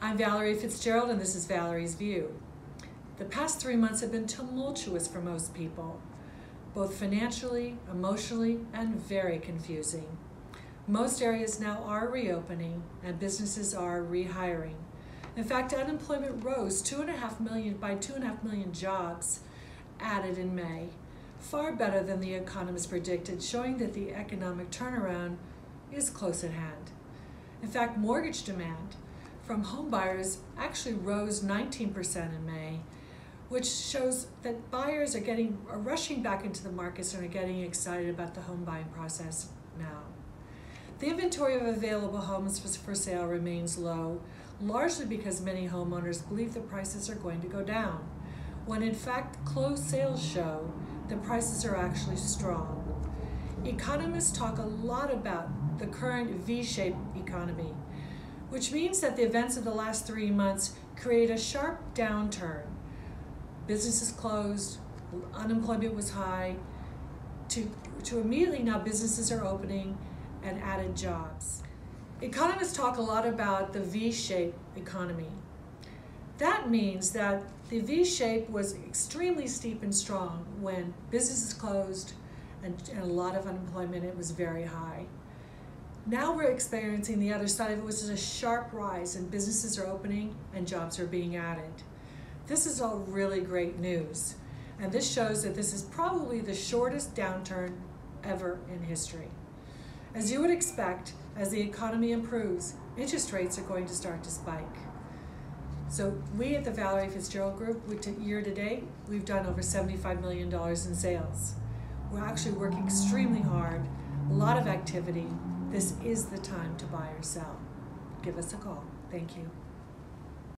I'm Valerie Fitzgerald, and this is Valerie's View. The past three months have been tumultuous for most people, both financially, emotionally, and very confusing. Most areas now are reopening, and businesses are rehiring. In fact, unemployment rose two and a half million by two and a half million jobs added in May, far better than the economists predicted, showing that the economic turnaround is close at hand. In fact, mortgage demand from homebuyers actually rose 19% in May, which shows that buyers are getting are rushing back into the markets and are getting excited about the home buying process now. The inventory of available homes for sale remains low, largely because many homeowners believe the prices are going to go down, when in fact closed sales show the prices are actually strong. Economists talk a lot about the current V-shaped economy, which means that the events of the last three months create a sharp downturn. Businesses closed, unemployment was high, to, to immediately now businesses are opening and added jobs. Economists talk a lot about the V-shaped economy. That means that the V-shape was extremely steep and strong when businesses closed and, and a lot of unemployment, it was very high. Now we're experiencing the other side of it, which is a sharp rise and businesses are opening and jobs are being added. This is all really great news. And this shows that this is probably the shortest downturn ever in history. As you would expect, as the economy improves, interest rates are going to start to spike. So we at the Valerie Fitzgerald Group, year to date, we've done over $75 million in sales. We're actually working extremely hard, a lot of activity, this is the time to buy or sell. Give us a call. Thank you.